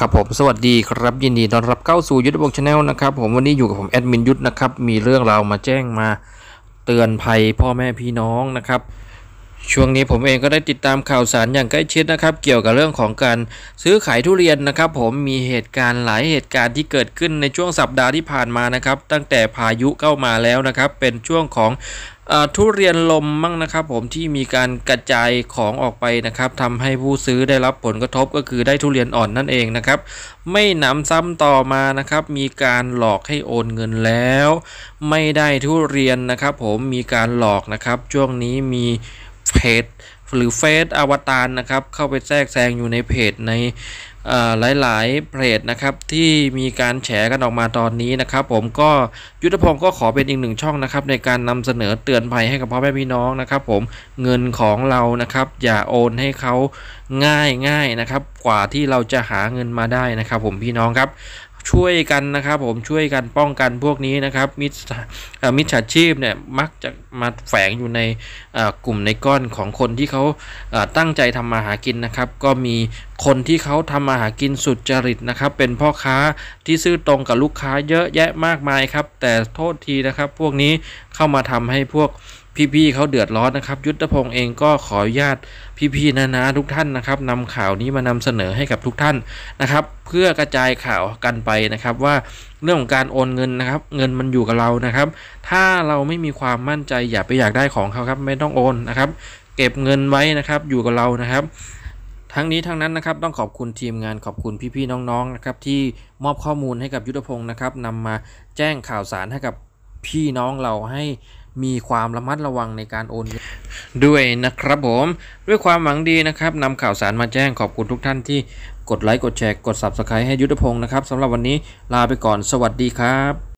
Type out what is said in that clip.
ครับผมสวัสดีครับยินดีต้อนรับเข้าสู่ยุทธพงชาแนลนะครับผมวันนี้อยู่กับผมแอดมินยุทธนะครับมีเรื่องราวมาแจ้งมาเตือนภัยพ่อแม่พี่น้องนะครับ ช่วงนี้ผมเองก็ได้ติดตามข่าวสารอย่างใกล้ชิดนะครับ เกี่ยวกับเรื่องของการซื้อขายทุเรียนนะครับ ผมมีเหตุการณ์หลายเหตุการณ์ที่เกิดขึ้นในช่วงสัปดาห์ที่ผ่านมานะครับ ตั้งแต่พายุเข้ามาแล้วนะครับ เป็นช่วงของ ทุเรียนลมมั่งนะครับ ผมที่มีการกระจายของออกไปนะครับทำให้ผู้ซื้อได้รับผลกระทบก็คือได้ทุเรียนอ่อนนั่นเองนะครับ ไม่หนำซ้ำต่อมานะครับ มีการหลอกให้โอนเงินแล้ว ไม่ได้ทุเรียนนะครับ ผมมีการหลอกนะครับ ช่วงนี้มีเพจหรือเฟซอวตารนะครับ เข้าไปแทรกแซงอยู่ในเพจใน หลายๆเพจนะครับที่มีการแฉกันออกมาตอนนี้นะครับผมก็ยุทธพงศ์ก็ขอเป็นอีกหนึ่งช่องนะครับในการนำเสนอเตือนภัยให้กับพ่อแม่พี่น้องนะครับผมเงินของเรานะครับอย่าโอนให้เขาง่ายง่ายนะครับกว่าที่เราจะหาเงินมาได้นะครับ ผมพี่น้องครับช่วยกันนะครับผมช่วยกันป้องกันพวกนี้นะครับมิจมิจฉาชีพเนี่ยมักจะมาแฝงอยู่ในกลุ่มในก้อนของคนที่เขาตั้งใจทำมาหากินนะครับ ก็มีคนที่เขาทำมาหากินสุดจริตนะครับ เป็นพ่อค้าที่ซื่อตรงกับลูกค้าเยอะแยะมากมายครับ แต่โทษทีนะครับ พวกนี้เข้ามาทำให้พวกพี่ๆเขาเดือดร้อนนะครับ ยุทธพงศ์เองก็ขออนุญาตพี่ๆนานาทุกท่านนะครับนำข่าวนี้มานำเสนอให้กับทุกท่านนะครับ เพื่อกระจายข่าวกันไปนะครับ ว่าเรื่องของการโอนเงินนะครับ เงินมันอยู่กับเรานะครับ ถ้าเราไม่มีความมั่นใจอย่าไปอยากได้ของเขาครับ ไม่ต้องโอนนะครับ เก็บเงินไว้นะครับ อยู่กับเรานะครับ ทั้งนี้ทั้งนั้นนะครับต้องขอบคุณทีมงานขอบคุณพี่ๆน้องๆนะครับที่มอบข้อมูลให้กับยุทธพงศ์นะครับนำมาแจ้งข่าวสารให้กับพี่น้องเราให้มีความระมัดระวังในการโอนเงินด้วยนะครับผมด้วยความหวังดีนะครับนำข่าวสารมาแจ้งขอบคุณทุกท่านที่กดไลค์กดแชร์กด Subscribe ให้ยุทธพงศ์นะครับสำหรับวันนี้ลาไปก่อนสวัสดีครับ